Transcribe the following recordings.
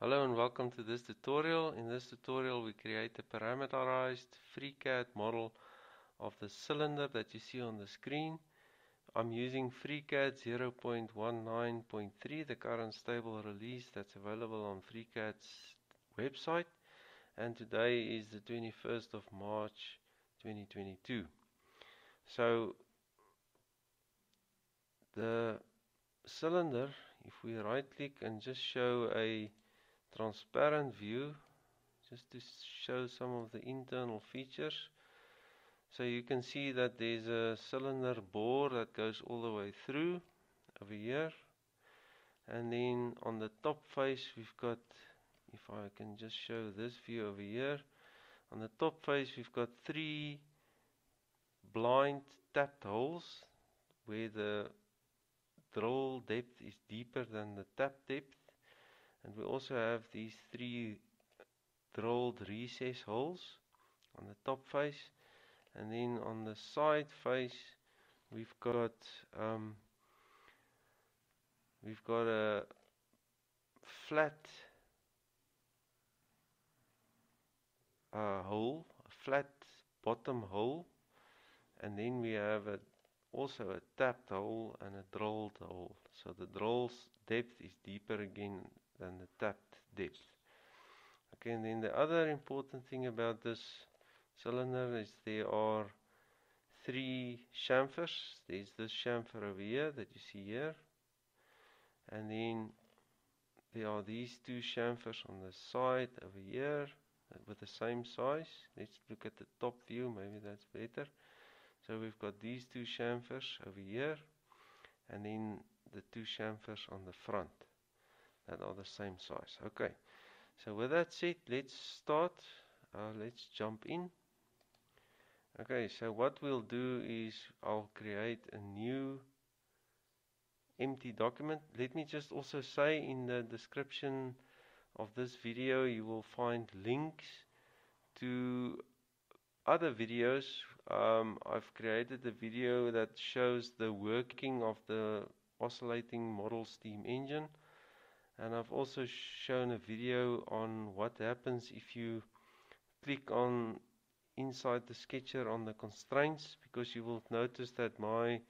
Hello and welcome to this tutorial. In this tutorial we create a parameterized FreeCAD model of the cylinder that you see on the screen. I'm using FreeCAD 0.19.3, the current stable release that's available on FreeCAD's website. And today is the 21st of March 2022. So the cylinder, if we right click and just show a transparent view just to show some of the internal features. So you can see that there's a cylinder bore that goes all the way through over here. And then on the top face we've got if I can just show this view over here on the top face we've got three blind tapped holes where the drill depth is deeper than the tap depth and we also have these three drilled recess holes on the top face. And then on the side face we've got um, we've got a flat uh, hole a flat bottom hole. And then we have a also a tapped hole and a drilled hole. So the drill's depth is deeper again than the tapped depth. Okay, and then the other important thing about this cylinder is there are three chamfers. There's this chamfer over here that you see here. And then there are these two chamfers on the side over here with the same size. Let's look at the top view, maybe that's better. So we've got these two chamfers over here and then the two chamfers on the front that are the same size. Okay. So with that said let's start. Uh, let's jump in. Okay so what we'll do is I'll create a new empty document. Let me just also say in the description of this video you will find links to other videos. Um, I've created a video that shows the working of the oscillating model steam engine and I've also shown a video on what happens if you click on inside the sketcher on the constraints because you will notice that my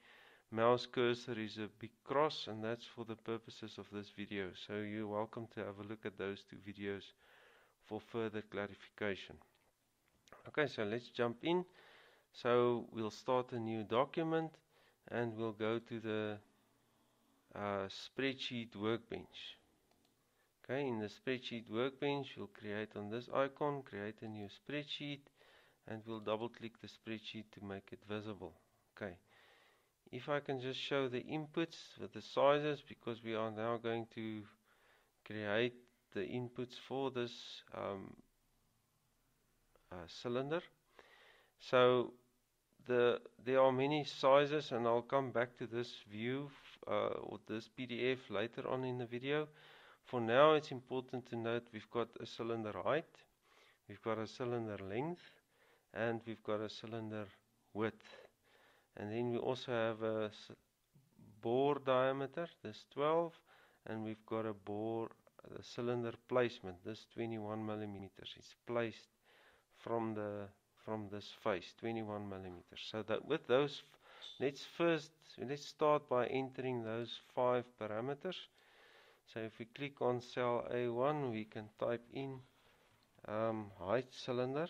mouse cursor is a big cross and that's for the purposes of this video. So you're welcome to have a look at those two videos for further clarification. Okay so let's jump in. So we'll start a new document and we'll go to the uh, spreadsheet workbench Okay, in the spreadsheet workbench, we'll create on this icon, create a new spreadsheet, and we'll double click the spreadsheet to make it visible. Okay, if I can just show the inputs with the sizes, because we are now going to create the inputs for this um, uh, cylinder. So the there are many sizes, and I'll come back to this view uh, or this PDF later on in the video. For now, it's important to note we've got a cylinder height, we've got a cylinder length, and we've got a cylinder width. And then we also have a bore diameter, this 12, and we've got a bore, the cylinder placement, this 21 millimeters. It's placed from the from this face, 21 millimeters. So that with those, let's first let's start by entering those five parameters. So if we click on cell A1, we can type in um, height cylinder.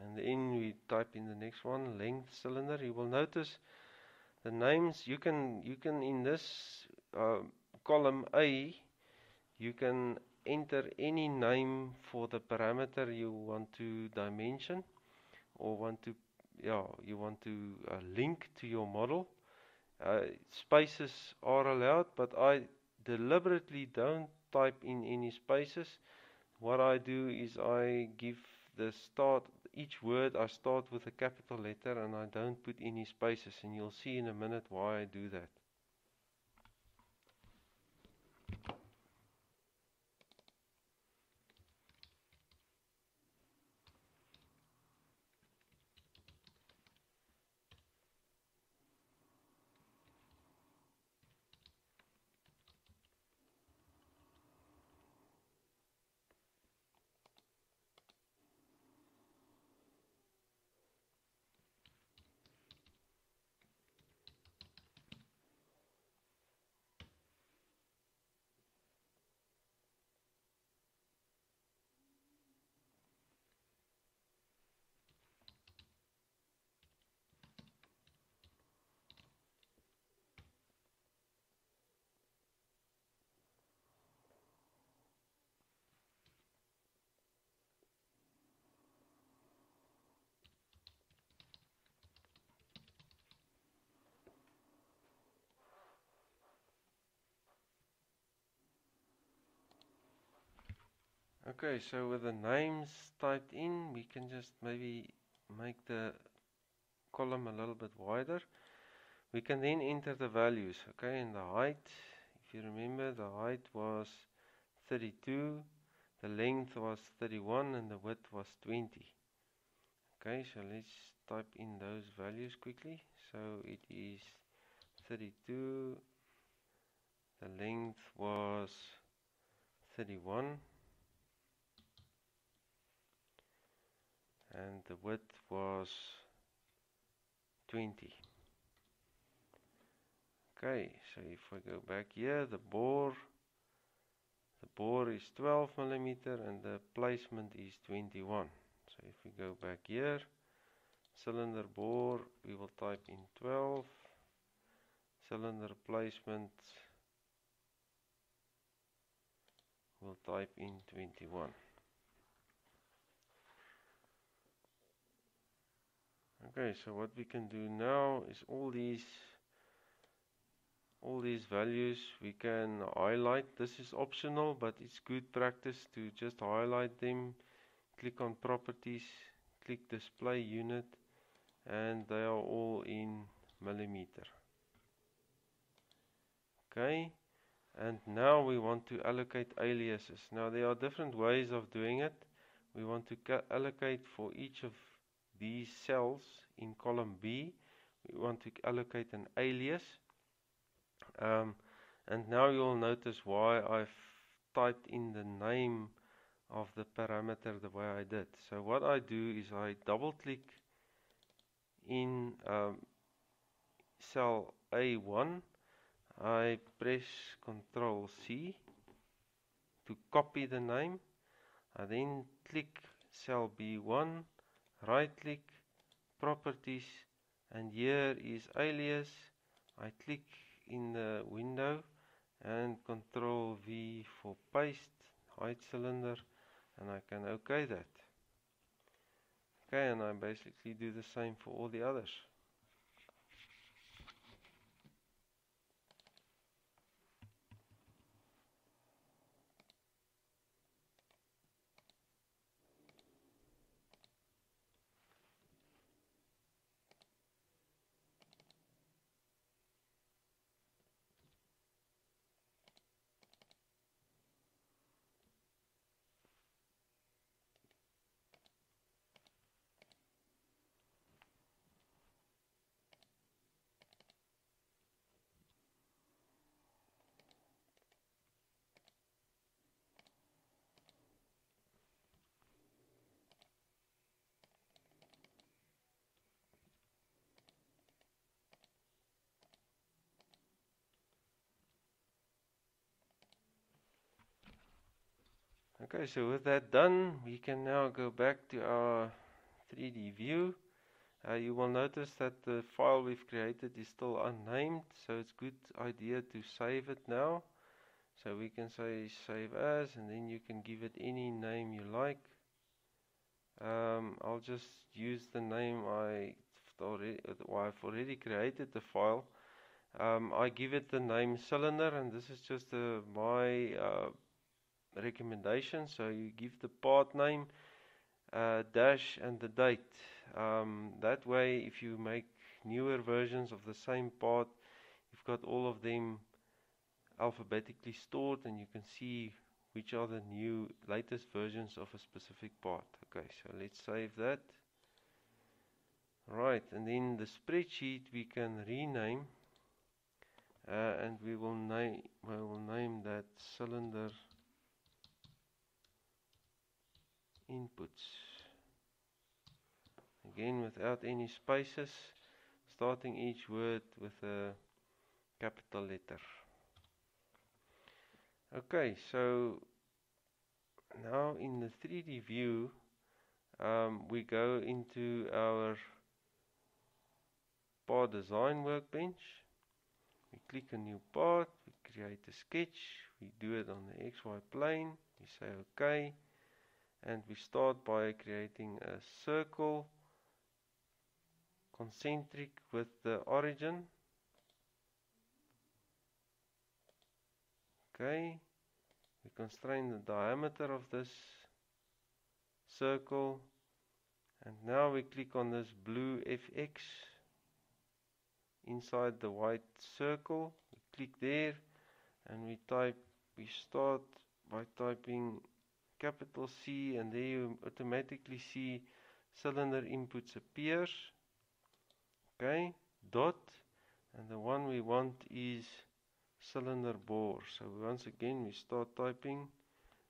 And then we type in the next one, length cylinder. You will notice the names you can you can in this uh, column A you can enter any name for the parameter you want to dimension or want to yeah you want to uh, link to your model. Uh, spaces are allowed but I deliberately don't type in any spaces. What I do is I give the start each word I start with a capital letter and I don't put any spaces and you'll see in a minute why I do that Okay, so with the names typed in, we can just maybe make the column a little bit wider. We can then enter the values, okay, and the height, if you remember, the height was 32, the length was 31, and the width was 20. Okay, so let's type in those values quickly. So it is 32, the length was 31, and the width was 20 okay so if I go back here the bore the bore is 12 millimeter and the placement is 21 so if we go back here cylinder bore we will type in 12 cylinder placement we'll type in 21 okay so what we can do now is all these all these values we can highlight. This is optional but it's good practice to just highlight them. Click on properties click display unit and they are all in millimeter. Okay and now we want to allocate aliases. Now there are different ways of doing it. We want to allocate for each of these cells in column B we want to allocate an alias. Um, and now you'll notice why I've typed in the name of the parameter the way I did. So what I do is I double click in um, cell A1 I press Ctrl C to copy the name. I then click cell B1 right click properties and here is alias. I click in the window and control V for paste hide cylinder and I can OK that. Okay and I basically do the same for all the others Okay, so with that done, we can now go back to our 3D view. Uh, you will notice that the file we've created is still unnamed, so it's good idea to save it now. So we can say save as, and then you can give it any name you like. Um, I'll just use the name I already, I've already created the file. Um, I give it the name cylinder, and this is just a, my uh, recommendation. So you give the part name, uh, dash, and the date. Um, that way, if you make newer versions of the same part, you've got all of them alphabetically stored and you can see which are the new latest versions of a specific part. Okay, so let's save that. Right, and then the spreadsheet we can rename uh, and we will name we will name that cylinder inputs. Again without any spaces starting each word with a capital letter. Okay so now in the 3D view um, we go into our part design workbench. We click a new part we create a sketch we do it on the XY plane we say okay and we start by creating a circle concentric with the origin. Okay we constrain the diameter of this circle and now we click on this blue FX inside the white circle. We click there and we type we start by typing capital C and there you automatically see cylinder inputs appears okay dot. And the one we want is cylinder bore. So once again we start typing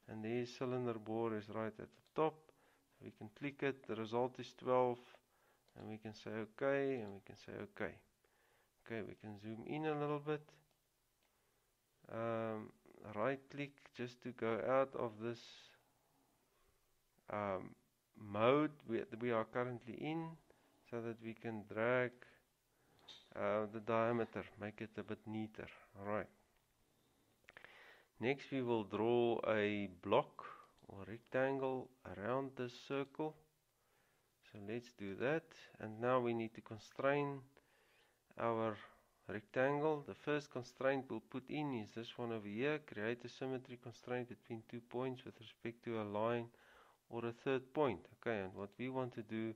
and there cylinder bore is right at the top. We can click it the result is 12 and we can say okay and we can say okay. Okay we can zoom in a little bit. Um, right click just to go out of this um, mode we, we are currently in so that we can drag uh, the diameter make it a bit neater. Alright next we will draw a block or rectangle around this circle. So let's do that. And now we need to constrain our rectangle. The first constraint we'll put in is this one over here. Create a symmetry constraint between two points with respect to a line or a third point okay? And what we want to do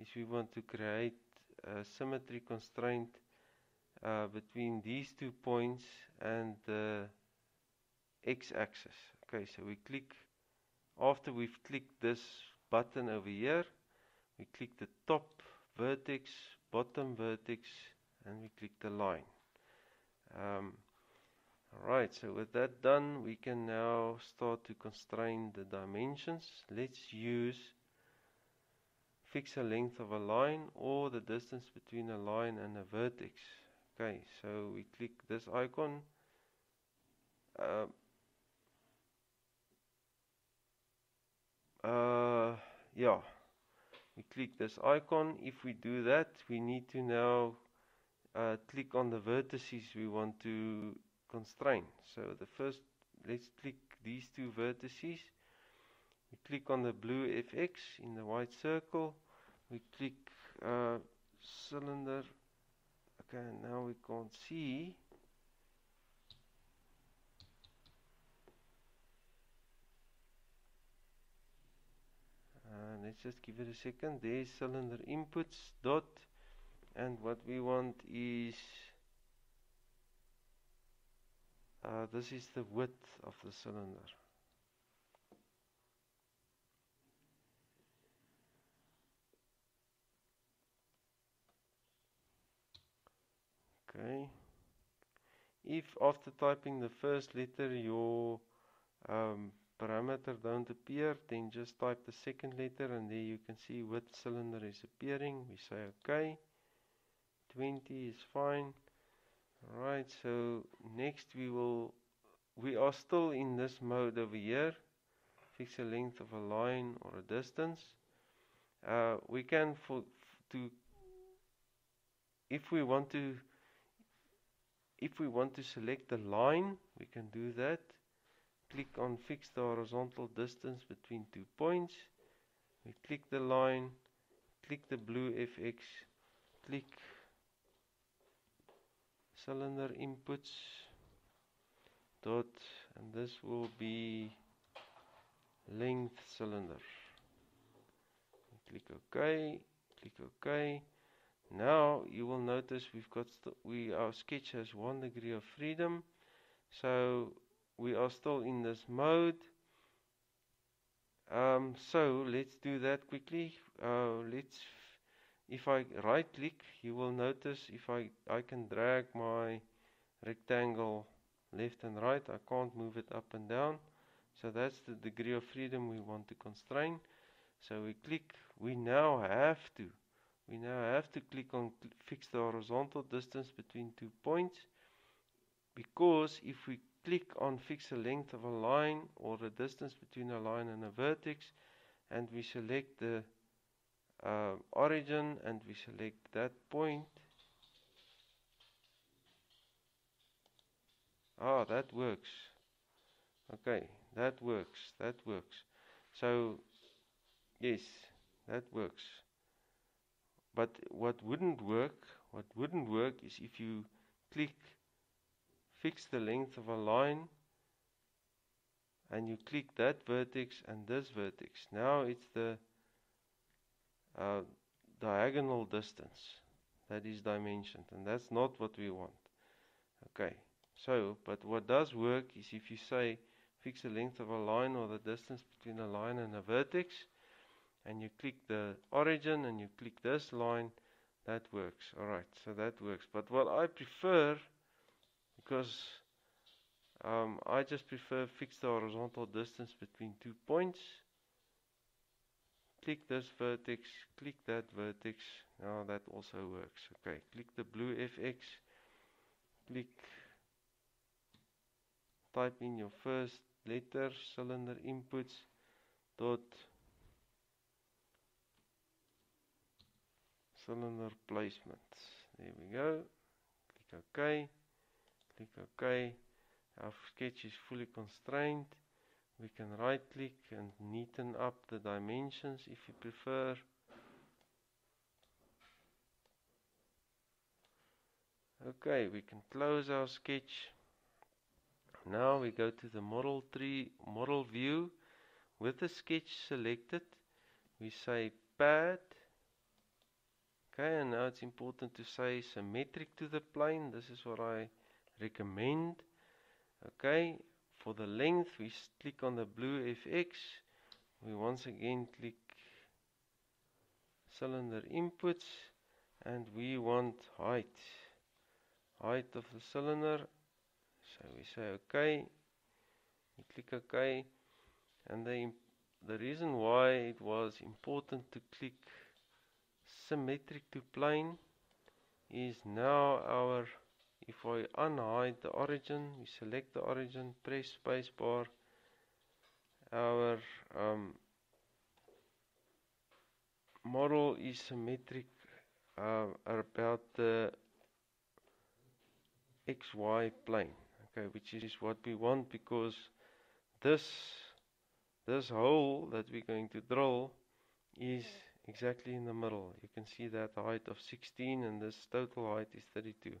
is we want to create a symmetry constraint uh, between these two points and the x-axis okay? So we click after we've clicked this button over here we click the top vertex bottom vertex and we click the line. Um, Alright, so with that done, we can now start to constrain the dimensions. Let's use fix a length of a line or the distance between a line and a vertex. Okay, so we click this icon. Uh, uh, yeah, we click this icon. If we do that, we need to now uh, click on the vertices we want to constrain. So the first, let's click these two vertices. We click on the blue FX in the white circle. We click uh, cylinder. Okay, now we can't see. Uh, let's just give it a second. There's cylinder inputs dot, and what we want is uh, this is the width of the cylinder. Okay. If after typing the first letter your um, parameter don't appear, then just type the second letter and there you can see width cylinder is appearing. We say okay. 20 is fine. Right, so next we will, we are still in this mode over here. Fix a length of a line or a distance. Uh, we can, for, to, if we want to, if we want to select the line, we can do that. Click on fix the horizontal distance between two points. We click the line, click the blue FX, click cylinder inputs dot and this will be length cylinder. Click OK click OK. Now you will notice we've got we our sketch has one degree of freedom. So we are still in this mode. Um, so let's do that quickly. Uh, let's if I right click you will notice if I, I can drag my rectangle left and right I can't move it up and down. So that's the degree of freedom we want to constrain. So we click we now have to we now have to click on cl fix the horizontal distance between two points. Because if we click on fix the length of a line or the distance between a line and a vertex and we select the uh, origin and we select that point. Ah that works. Okay that works that works. So yes that works. But what wouldn't work what wouldn't work is if you click fix the length of a line and you click that vertex and this vertex. Now it's the diagonal distance. That is dimensioned and that's not what we want. Okay, so but what does work is if you say fix the length of a line or the distance between a line and a vertex and you click the origin and you click this line that works. Alright so that works. But what I prefer because um, I just prefer fix the horizontal distance between two points click this vertex click that vertex now that also works. Okay click the blue FX click type in your first letter cylinder inputs dot cylinder placement there we go. Click OK click OK. Our sketch is fully constrained we can right click and neaten up the dimensions if you prefer. Okay we can close our sketch. Now we go to the model tree model view. With the sketch selected we say pad. Okay and now it's important to say symmetric to the plane. This is what I recommend. Okay for the length we click on the blue FX we once again click cylinder inputs and we want height. Height of the cylinder. So we say okay we click ok. And the the reason why it was important to click symmetric to plane is now our if I unhide the origin we select the origin press spacebar our um, model is symmetric uh, about the xy plane okay which is what we want because this this hole that we're going to drill is exactly in the middle. You can see that the height of 16 and this total height is 32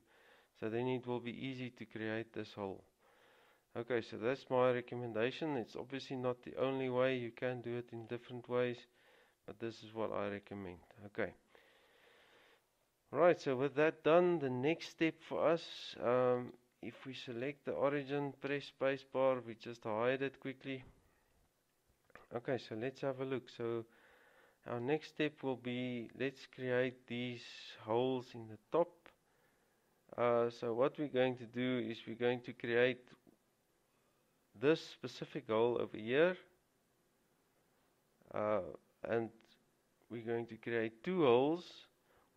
so then it will be easy to create this hole. Okay so that's my recommendation. It's obviously not the only way. You can do it in different ways but this is what I recommend. Okay. Right so with that done the next step for us um, if we select the origin press spacebar we just hide it quickly. Okay so let's have a look. So our next step will be let's create these holes in the top uh, so what we're going to do is we're going to create this specific hole over here. Uh, and we're going to create two holes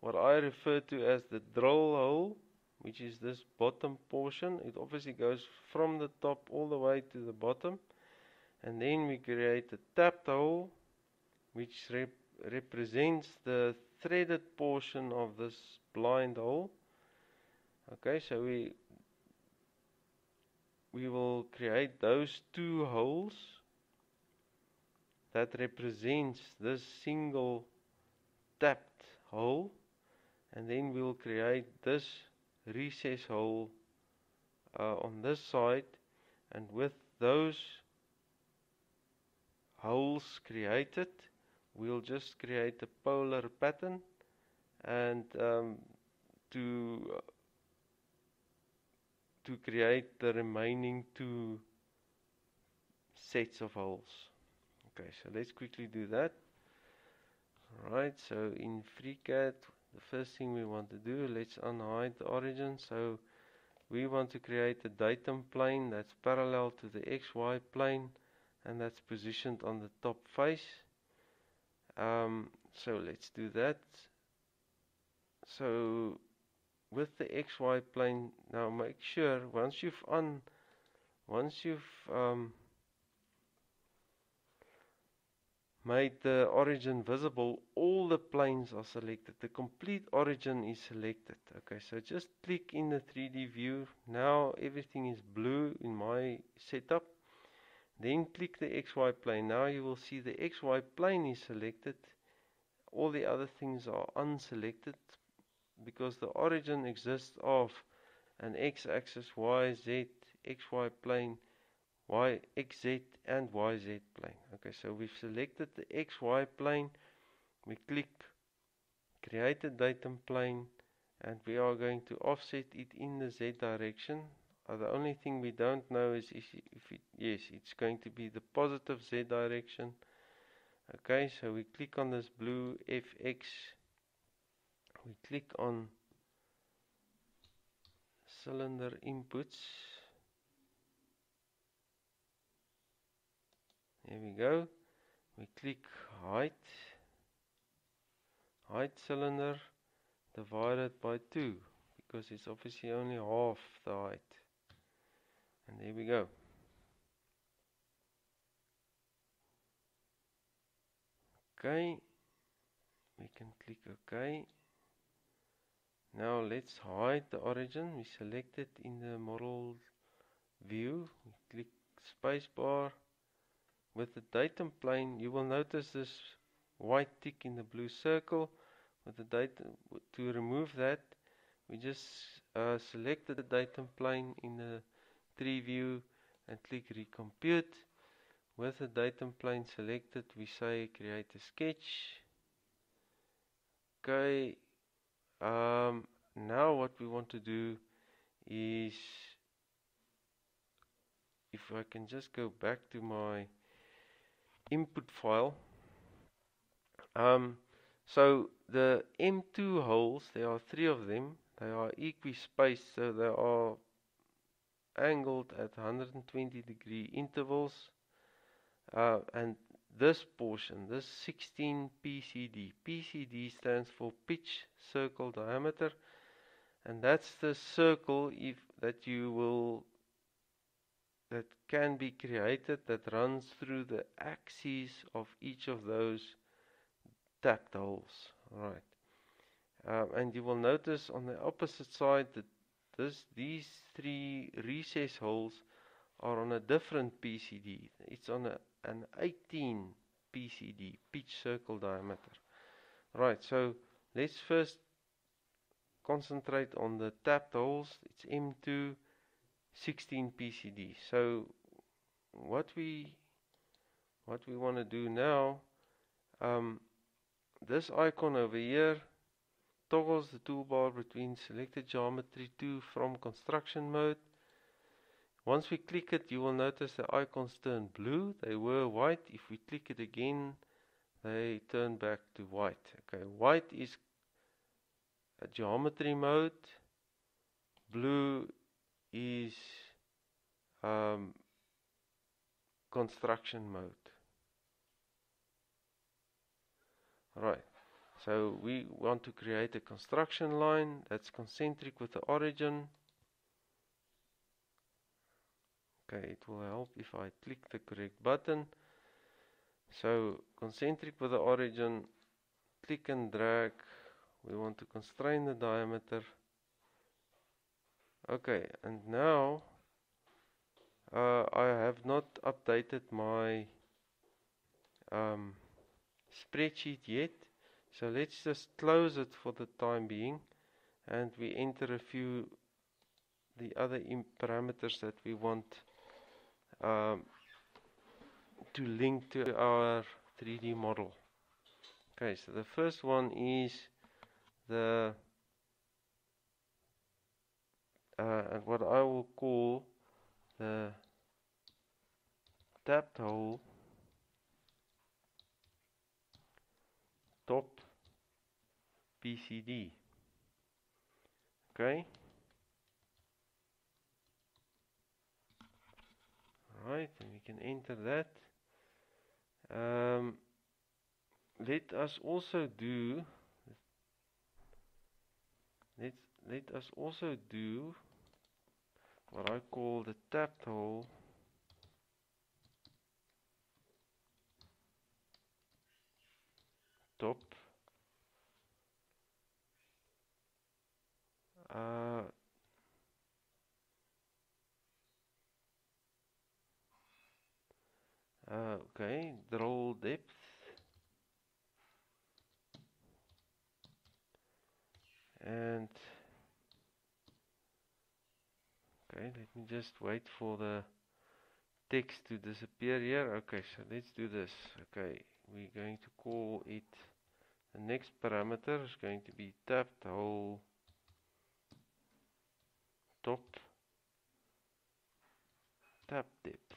what I refer to as the drill hole which is this bottom portion. It obviously goes from the top all the way to the bottom. And then we create a tapped hole which rep represents the threaded portion of this blind hole okay so we we will create those two holes that represents this single tapped hole. And then we'll create this recess hole uh, on this side. And with those holes created we'll just create a polar pattern. And um, to to create the remaining two sets of holes. Okay, so let's quickly do that. Alright, so in FreeCAD, the first thing we want to do, let's unhide the origin. So we want to create a datum plane that's parallel to the XY plane and that's positioned on the top face. Um, so let's do that. So with the xy plane. Now make sure once you've on once you've um, made the origin visible all the planes are selected. The complete origin is selected. Okay so just click in the 3d view. Now everything is blue in my setup. Then click the xy plane. Now you will see the xy plane is selected. All the other things are unselected because the origin exists of an x-axis, y, z, xy plane y, xz and yz plane. Okay, so we've selected the xy plane. We click create a datum plane and we are going to offset it in the z direction. Uh, the only thing we don't know is if it, yes, it's going to be the positive z direction. Okay, so we click on this blue FX. We click on cylinder inputs. There we go. We click height. Height cylinder divided by 2 because it's obviously only half the height. And there we go. Okay. We can click OK. Now let's hide the origin. We select it in the model view. We click spacebar. With the datum plane, you will notice this white tick in the blue circle. With the datum, to remove that, we just uh, select the datum plane in the tree view and click recompute. With the datum plane selected, we say create a sketch. Okay, um, now what we want to do is if I can just go back to my input file. Um, so the M2 holes there are three of them. They are equispaced so they are angled at 120 degree intervals. Uh, and this portion, this 16 PCD. PCD stands for pitch circle diameter, and that's the circle if that you will that can be created that runs through the axes of each of those tapped holes. Right, um, and you will notice on the opposite side that this these three recess holes are on a different PCD. It's on a an 18 PCD, pitch circle diameter. Right, so let's first concentrate on the tapped holes. It's M2 16 PCD. So what we what we want to do now, um, this icon over here toggles the toolbar between selected geometry 2 from construction mode once we click it, you will notice the icons turn blue. They were white. If we click it again, they turn back to white. Okay, white is a geometry mode. Blue is um, construction mode. Right. So we want to create a construction line that's concentric with the origin. Okay, it will help if I click the correct button. So concentric with the origin, click and drag. We want to constrain the diameter. Okay, and now uh, I have not updated my um, spreadsheet yet. So let's just close it for the time being and we enter a few the other parameters that we want um, to link to our 3D model. Okay, so the first one is the uh, what I will call the tapped hole top PCD. Okay. Right and we can enter that. Um, let us also do let let us also do what I call the tapped hole. Top. Uh, Uh, okay, drill depth. And okay, let me just wait for the text to disappear here. Okay, so let's do this. Okay, we're going to call it, the next parameter is going to be tapped hole top tap depth.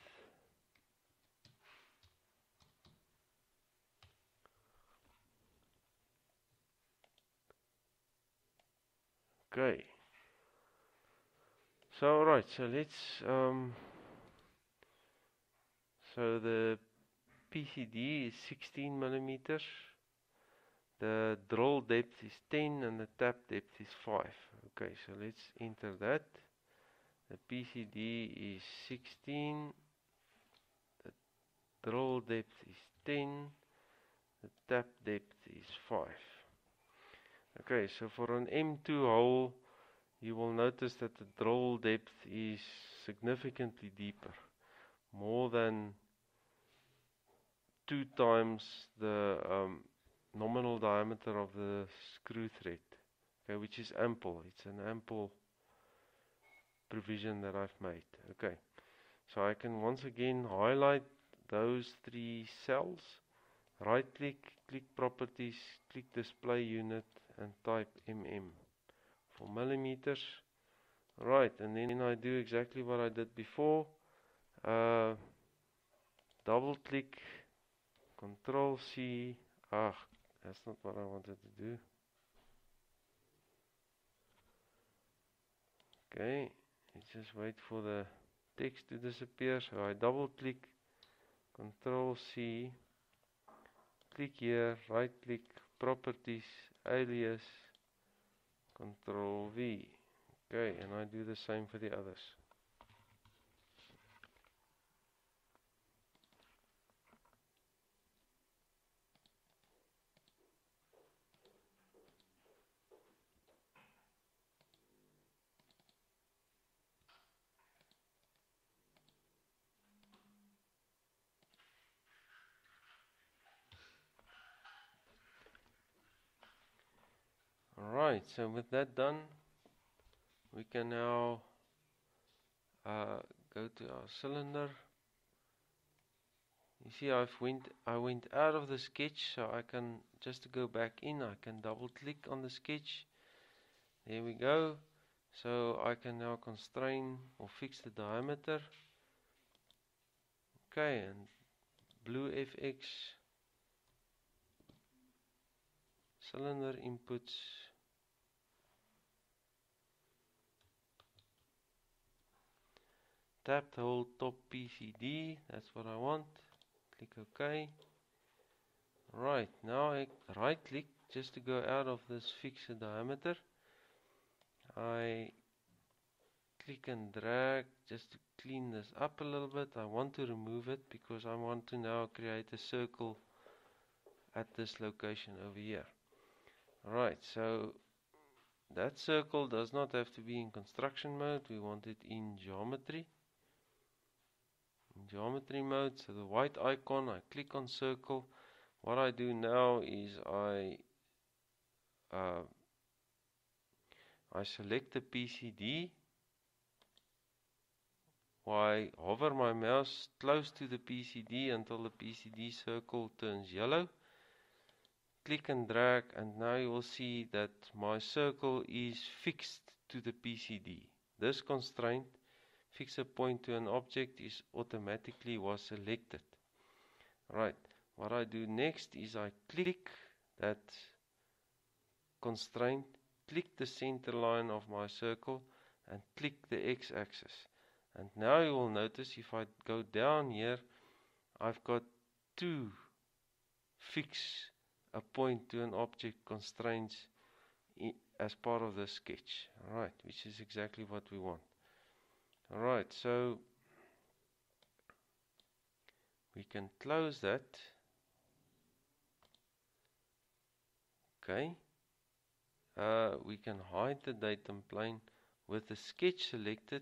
Okay. So right, so let's um so the PCD is 16 millimeters. The drill depth is 10 and the tap depth is 5. Okay, so let's enter that. The PCD is 16. The drill depth is 10. The tap depth is 5. Okay, so for an M2 hole, you will notice that the drill depth is significantly deeper. More than two times the um, nominal diameter of the screw thread, okay, which is ample. It's an ample provision that I've made. Okay, so I can once again highlight those three cells, right click, click properties, click display unit and type mm for millimeters. Right, and then I do exactly what I did before. Uh, double click Control C. Ah, that's not what I wanted to do. Okay, let's just wait for the text to disappear. So I double click, Control C, click here, right click, Properties, Alias, Control V. Okay, and I do the same for the others. Alright, so with that done, we can now uh, go to our cylinder. You see I've went I went out of the sketch so I can just to go back in I can double click on the sketch. There we go. So I can now constrain or fix the diameter. Okay, and blue FX cylinder inputs tap the hole top PCD that's what I want. Click OK. Right now I right click just to go out of this fixed diameter. I click and drag just to clean this up a little bit. I want to remove it because I want to now create a circle at this location over here. Right so that circle does not have to be in construction mode. We want it in geometry geometry mode. So the white icon I click on circle. What I do now is I uh, I select the PCD I hover my mouse close to the PCD until the PCD circle turns yellow. Click and drag and now you will see that my circle is fixed to the PCD this constraint fix a point to an object is automatically was selected. Right, what I do next is I click that constraint, click the center line of my circle and click the x-axis. And now you will notice if I go down here, I've got two fix a point to an object constraints as part of the sketch. Right, which is exactly what we want. Alright, so we can close that. Okay. Uh, we can hide the datum plane with the sketch selected.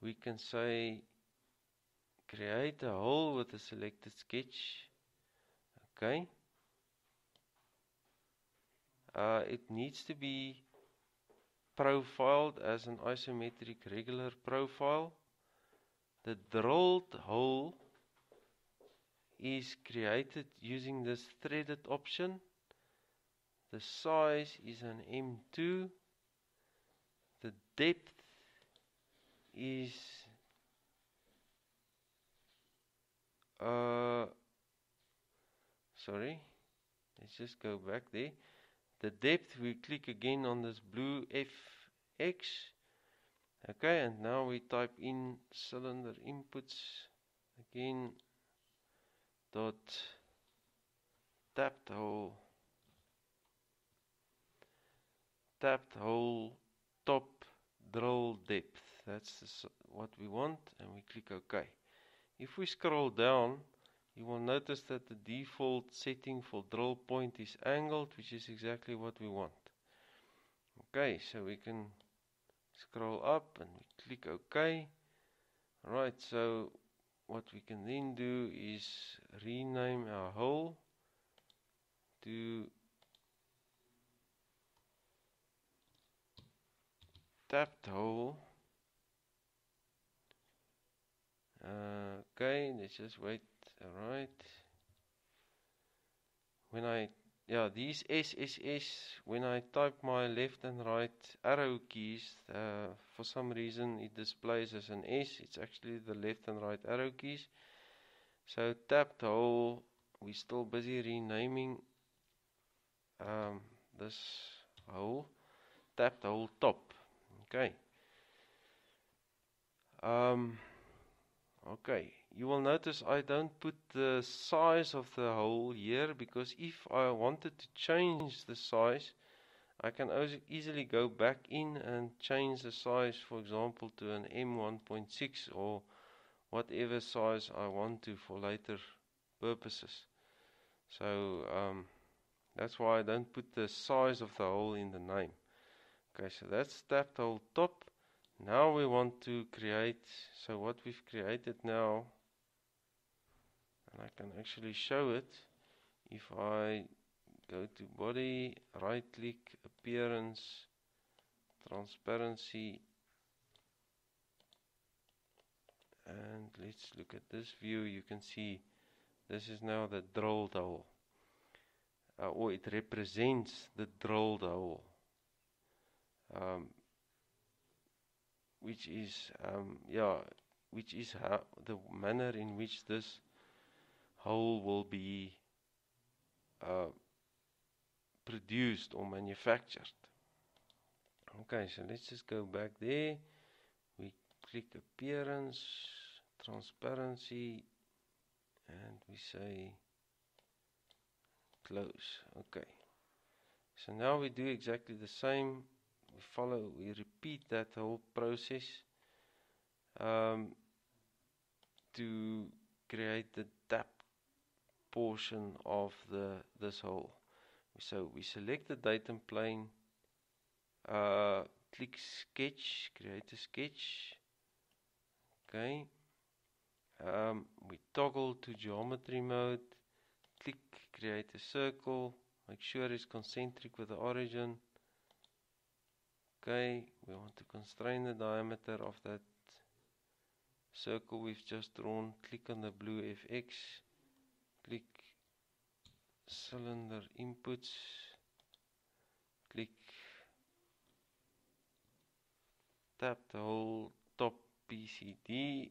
We can say create a hole with the selected sketch. Okay. Uh, it needs to be profiled as an ISO metric regular profile. the drilled hole is created using this threaded option. The size is an M2. The depth is uh sorry let's just go back there the depth we click again on this blue FX okay and now we type in cylinder inputs again dot tapped hole tapped hole top drill depth. That's what we want and we click OK. If we scroll down you will notice that the default setting for drill point is angled which is exactly what we want. Okay so we can scroll up and we click OK. Right so what we can then do is rename our hole to tapped hole. Uh, okay let's just wait alright. When I yeah these SSS when I type my left and right arrow keys uh, for some reason it displays as an S. It's actually the left and right arrow keys. So tapped hole. We're still busy renaming um, this hole. Tapped hole top. Okay. Um, okay you will notice I don't put the size of the hole here because if I wanted to change the size I can easily go back in and change the size for example to an M1.6 or whatever size I want to for later purposes. So um, that's why I don't put the size of the hole in the name. Okay so that's tapped hole top. Now we want to create so what we've created now and I can actually show it if I go to body right click appearance transparency. And let's look at this view. You can see this is now the drilled hole. Uh, or it represents the drilled hole um, which is um, yeah which is how the manner in which this hole will be uh, produced or manufactured. Okay, so let's just go back there. We click appearance, transparency, and we say close. Okay. So now we do exactly the same. We follow, we repeat that whole process um, to create the portion of the this hole. So we select the datum plane, uh, click sketch, create a sketch. Okay. Um, we toggle to geometry mode, click create a circle, make sure it's concentric with the origin. Okay, we want to constrain the diameter of that circle we've just drawn. Click on the blue FX cylinder inputs click tap the whole top PCD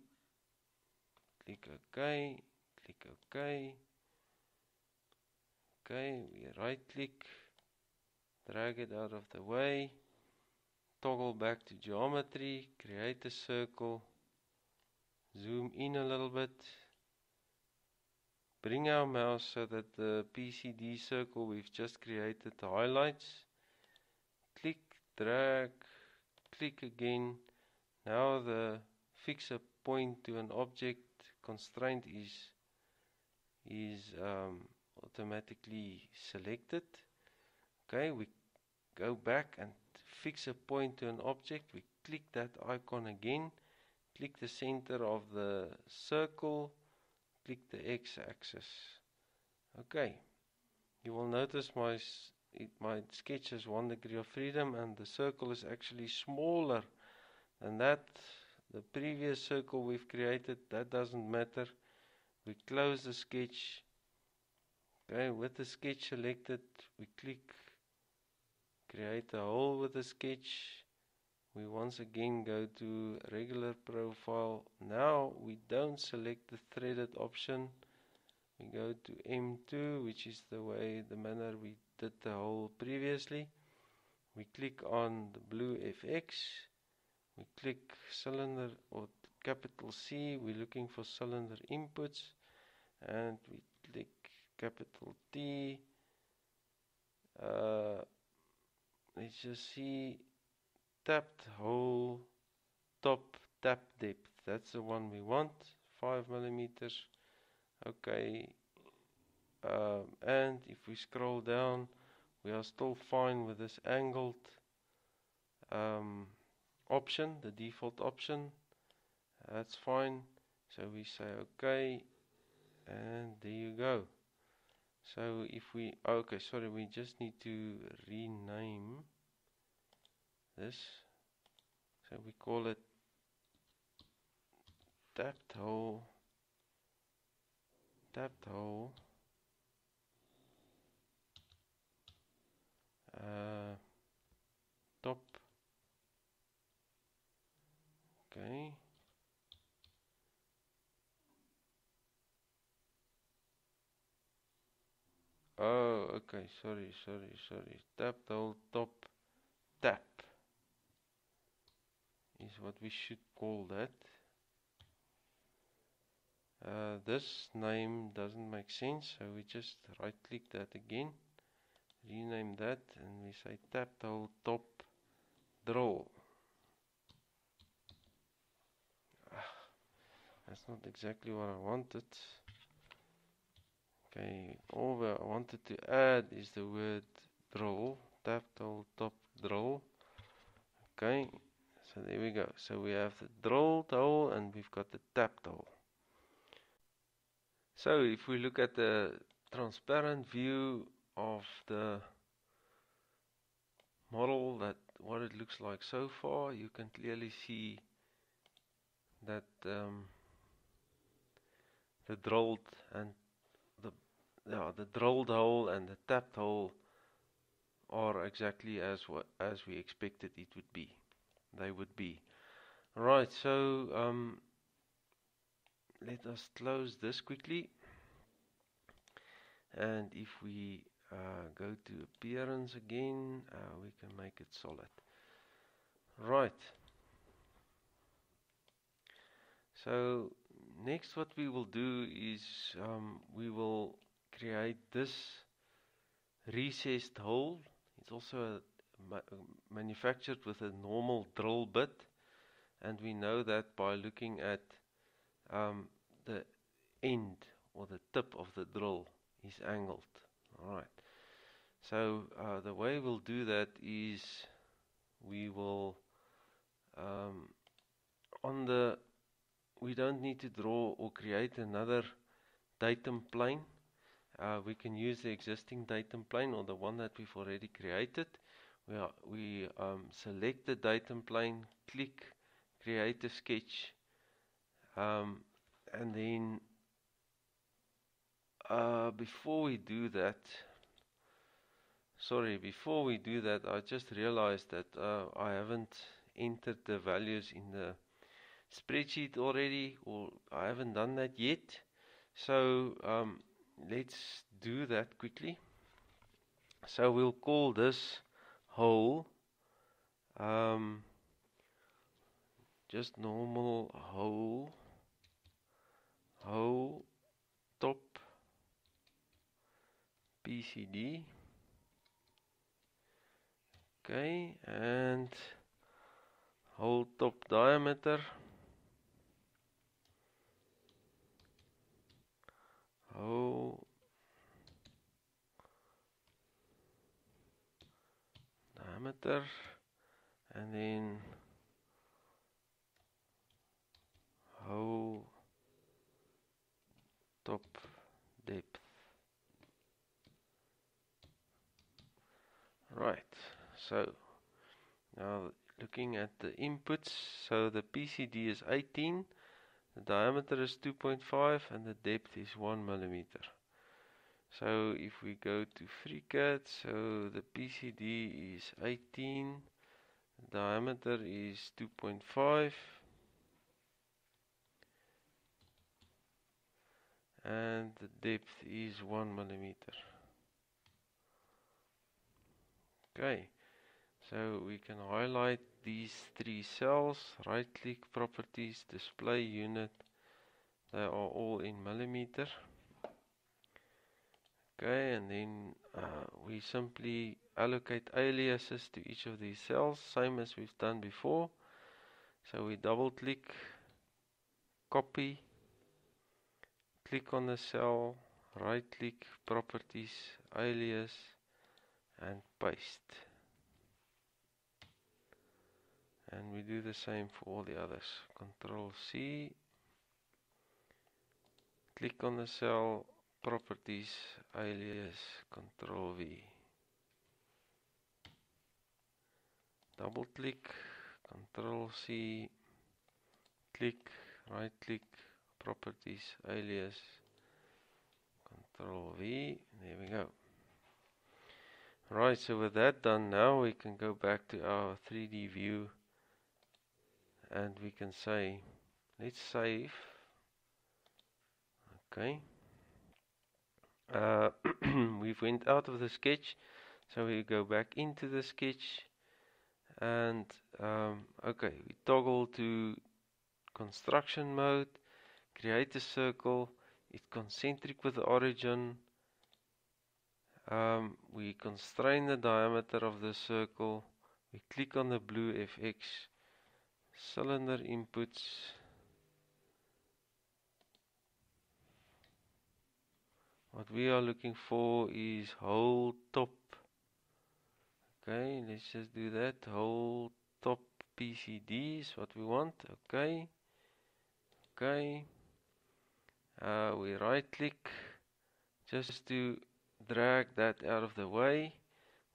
click OK click OK okay we right click drag it out of the way toggle back to geometry create a circle zoom in a little bit bring our mouse so that the PCD circle we've just created highlights. Click drag click again. Now the fix a point to an object constraint is is um, automatically selected. Okay we go back and fix a point to an object. We click that icon again. Click the center of the circle click the x-axis okay you will notice my my sketch has one degree of freedom and the circle is actually smaller than that. The previous circle we've created that doesn't matter. We close the sketch. Okay with the sketch selected we click create a hole with the sketch we once again go to regular profile. Now we don't select the threaded option. We go to M2 which is the way the manner we did the hole previously. We click on the blue FX we click cylinder or capital C. We're looking for cylinder inputs. And we click capital T. Uh, let's just see tapped hole top tap depth that's the one we want 5 millimeters. Okay um, and if we scroll down we are still fine with this angled um, option the default option. That's fine. So we say okay and there you go. So if we okay sorry we just need to rename this. So we call it tapped hole tapped hole. Uh, top. Okay. Oh okay. Sorry sorry sorry. Tapped hole top tap is what we should call that. Uh, this name doesn't make sense so we just right click that again rename that and we say hole top draw ah, that's not exactly what I wanted. Okay all I wanted to add is the word draw hole top draw okay so there we go. So we have the drilled hole and we've got the tapped hole so if we look at the transparent view of the model that what it looks like so far you can clearly see that um, the drilled and the yeah, the drilled hole and the tapped hole are exactly as what as we expected it would be they would be. Right so um, let us close this quickly. And if we uh, go to appearance again uh, we can make it solid. Right. So next what we will do is um, we will create this recessed hole. It's also ma manufactured with a normal drill bit. And we know that by looking at um, the end or the tip of the drill is angled. Alright so uh, the way we'll do that is we will um, on the we don't need to draw or create another datum plane. Uh, we can use the existing datum plane or the one that we've already created we, are, we um, select the datum plane click create a sketch um, and then uh, before we do that sorry before we do that I just realized that uh, I haven't entered the values in the spreadsheet already or I haven't done that yet. So um, let's do that quickly. So we'll call this hole. Um, just normal hole. Hole top PCD okay and hole top diameter. Hole diameter and then hole top depth. Right so now looking at the inputs so the PCD is 18 the diameter is 2.5 and the depth is 1 millimeter so if we go to FreeCAD so the PCD is 18 diameter is 2.5 and the depth is 1 millimeter. Okay so we can highlight these three cells right click properties display unit they are all in millimeter okay and then uh, we simply allocate aliases to each of these cells same as we've done before. So we double click copy click on the cell right click properties alias and paste. And we do the same for all the others. Control C. Click on the cell properties alias control V. Double click control C. Click right click properties alias control V. There we go. Right so with that done now we can go back to our 3d view and we can say let's save. Okay uh, we've went out of the sketch so we go back into the sketch and um, okay we toggle to construction mode create a circle it's concentric with the origin. Um, we constrain the diameter of the circle we click on the blue FX cylinder inputs what we are looking for is hole top. Okay let's just do that. Hole top PCD is what we want. Okay okay. Uh, we right click just to drag that out of the way.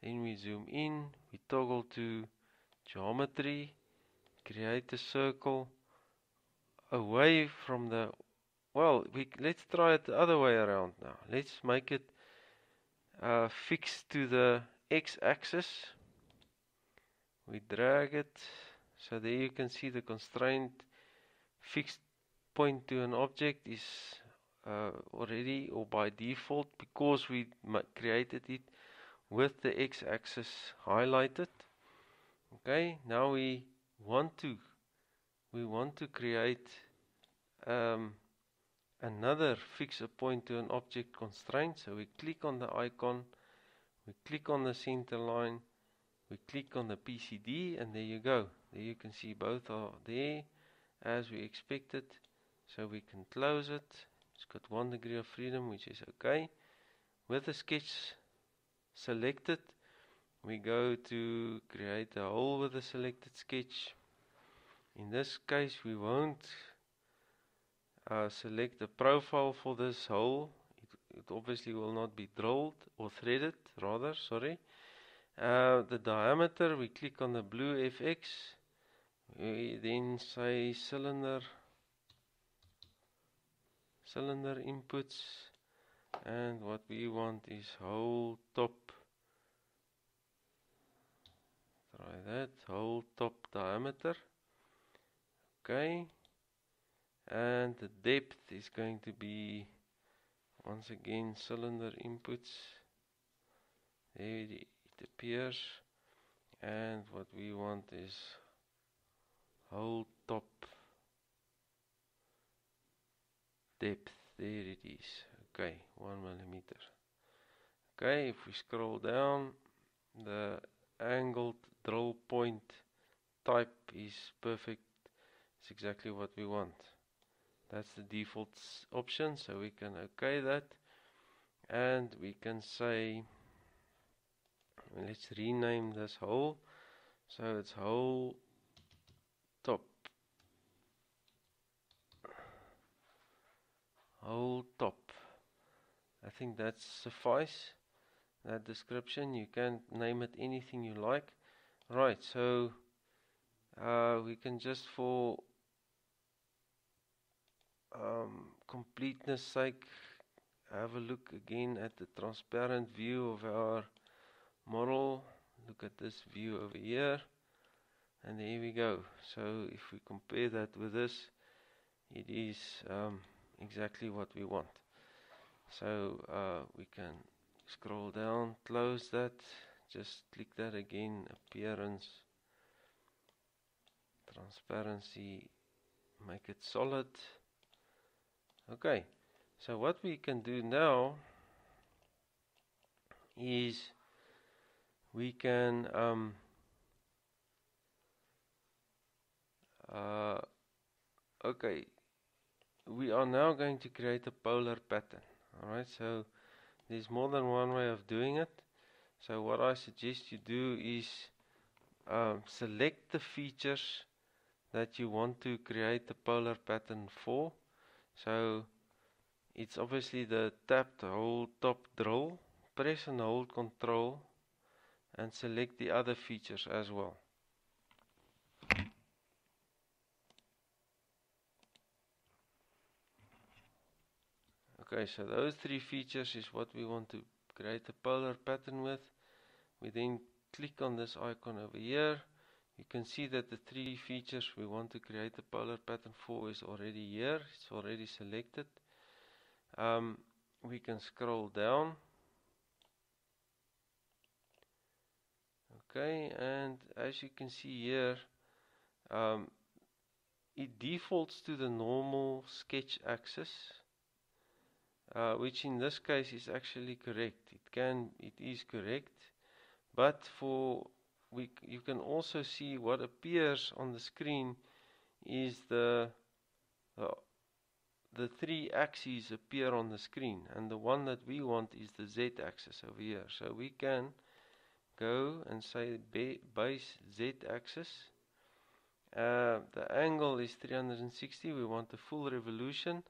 Then we zoom in. We toggle to geometry create a circle away from the well we let's try it the other way around now. Let's make it uh, fixed to the x-axis. We drag it. So there you can see the constraint. Fixed point to an object is uh, already or by default because we created it with the x-axis highlighted. Okay now we want to we want to create um, another fix a point to an object constraint. So we click on the icon we click on the center line we click on the PCD and there you go. There you can see both are there as we expected. So we can close it. It's got one degree of freedom which is okay. With the sketch selected we go to create a hole with the selected sketch. In this case we won't uh, select the profile for this hole. It, it, obviously will not be drilled or threaded rather sorry. Uh, the diameter we click on the blue FX we then say cylinder cylinder inputs. And what we want is hole top. Try that hole top diameter. Okay and the depth is going to be once again cylinder inputs. There it appears. And what we want is hole top depth. There it is. Okay one millimeter. Okay if we scroll down the angled drill point type is perfect. It's exactly what we want that's the default option so we can okay that. And we can say let's rename this hole so it's hole top. Hole top. I think that's suffice that description. You can name it anything you like. Right so uh, we can just for um, completeness sake have a look again at the transparent view of our model. Look at this view over here. And there we go. So if we compare that with this it is um, exactly what we want. So uh, we can scroll down close that. Just click that again. Appearance. Transparency. Make it solid okay so what we can do now is we can um, uh, okay we are now going to create a polar pattern alright so there's more than one way of doing it. So what I suggest you do is um, select the features that you want to create the polar pattern for so it's obviously the tapped hole top drill press and hold control and select the other features as well. Okay, so those three features is what we want to create a polar pattern with. We then click on this icon over here. You can see that the three features we want to create a polar pattern for is already here. It's already selected. Um, we can scroll down okay and as you can see here um, it defaults to the normal sketch axis uh, which in this case is actually correct it can it is correct but for we you can also see what appears on the screen is the uh, the three axes appear on the screen and the one that we want is the z axis over here so we can go and say base Z axis. Uh, the angle is 360, we want the full revolution,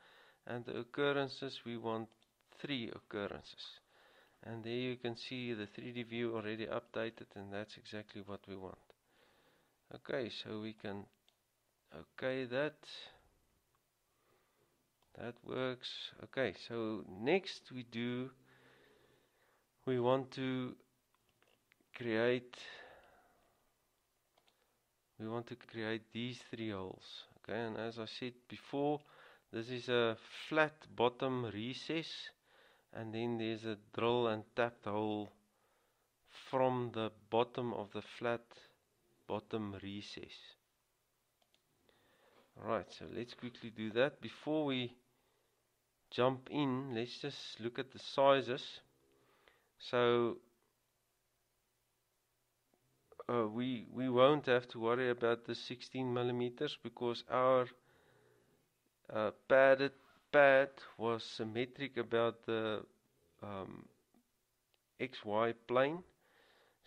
and the occurrences, we want three occurrences. And there you can see the 3D view already updated, and that's exactly what we want. Okay, so we can okay that. That works. Okay, so next we do, we want to create we want to create these three holes okay and as I said before this is a flat bottom recess and then there's a drill and tapped hole from the bottom of the flat bottom recess Alright, so let's quickly do that. Before we jump in, let's just look at the sizes. So uh, we we won't have to worry about the 16 millimeters because our uh, padded pad was symmetric about the um, XY plane.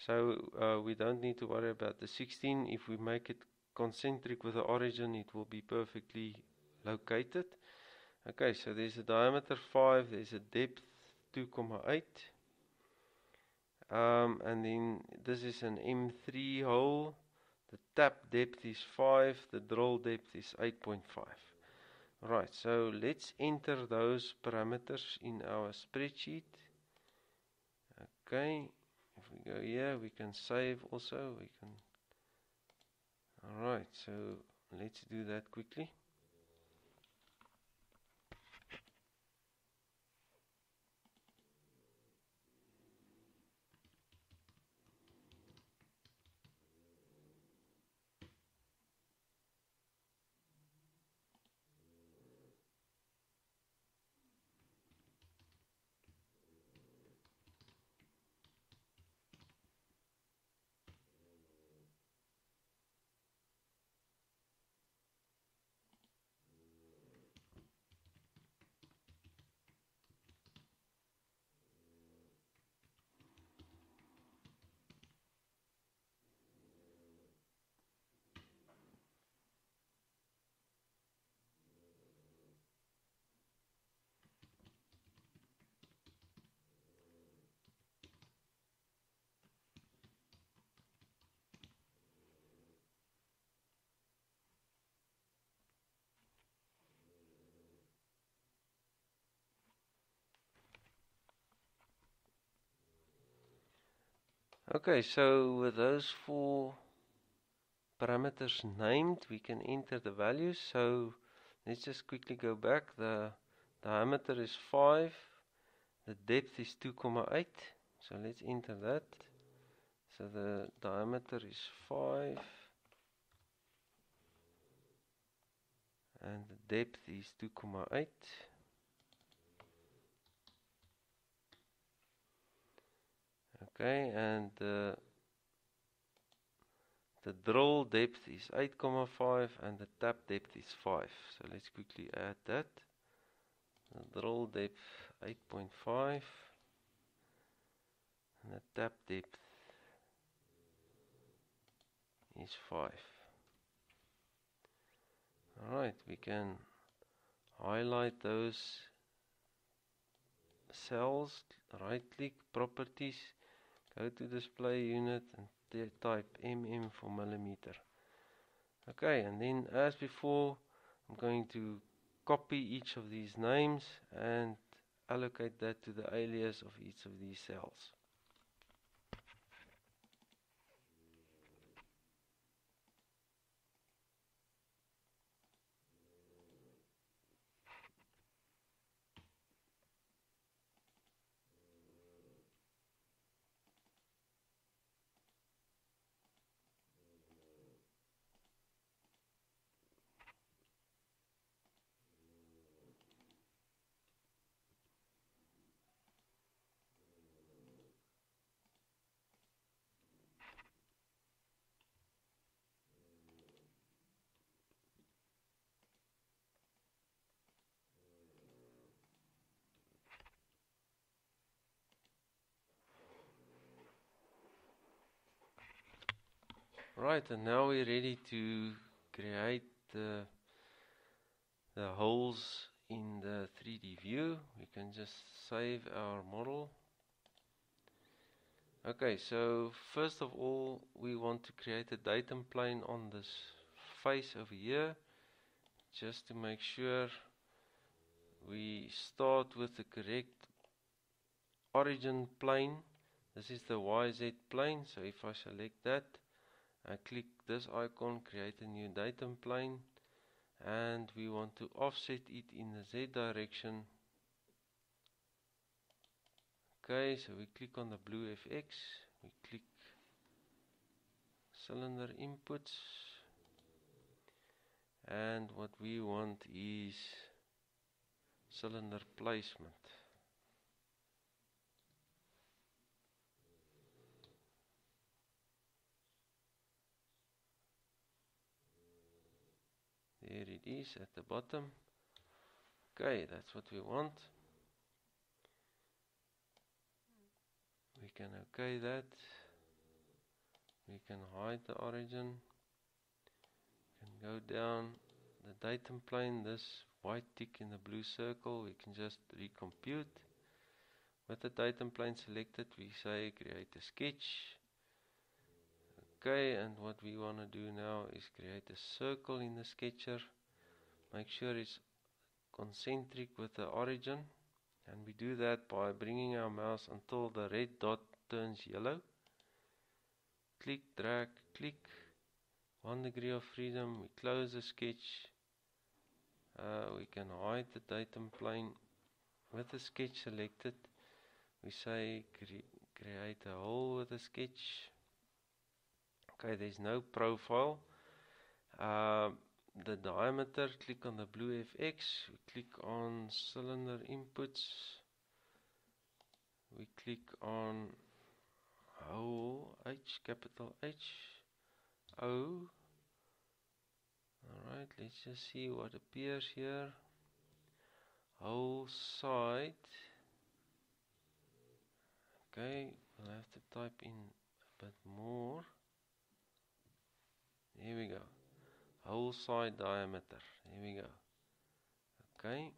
So uh, we don't need to worry about the 16 if we make it concentric with the origin it will be perfectly located. Okay so there's a diameter 5 there's a depth 2,8 um, and then this is an M3 hole. The tap depth is 5 the drill depth is 8.5 right so let's enter those parameters in our spreadsheet. Okay if we go here we can save also we can alright so let's do that quickly Okay, so with those four parameters named, we can enter the values. So let's just quickly go back. The diameter is 5, the depth is 2,8. So let's enter that. So the diameter is 5 and the depth is 2,8. Okay, and uh, the drill depth is 8,5 and the tap depth is 5. So let's quickly add that. The drill depth 8.5 and the tap depth is 5. Alright, we can highlight those cells, right click, properties, go to display unit and type mm for millimeter. Okay, and then as before, I'm going to copy each of these names and allocate that to the alias of each of these cells. Right, and now we're ready to create the, the holes in the 3D view. We can just save our model. Okay, so first of all, we want to create a datum plane on this face over here. Just to make sure we start with the correct origin plane. This is the YZ plane, so if I select that, I click this icon create a new datum plane and we want to offset it in the Z direction. Okay so we click on the blue FX we click cylinder inputs and what we want is cylinder placement there it is at the bottom. Okay that's what we want. We can okay that. We can hide the origin. Can go down the datum plane this white tick in the blue circle. We can just recompute. With the datum plane selected we say create a sketch Okay, and what we want to do now is create a circle in the sketcher. Make sure it's concentric with the origin. And we do that by bringing our mouse until the red dot turns yellow. Click, drag, click. One degree of freedom. We close the sketch. Uh, we can hide the datum plane with the sketch selected. We say cre create a hole with the sketch okay there's no profile. Uh, the diameter click on the blue FX we click on cylinder inputs we click on hole H capital H O. Alright let's just see what appears here. Hole side. Okay we'll have to type in a bit more here we go. Hole side diameter. Here we go. Okay.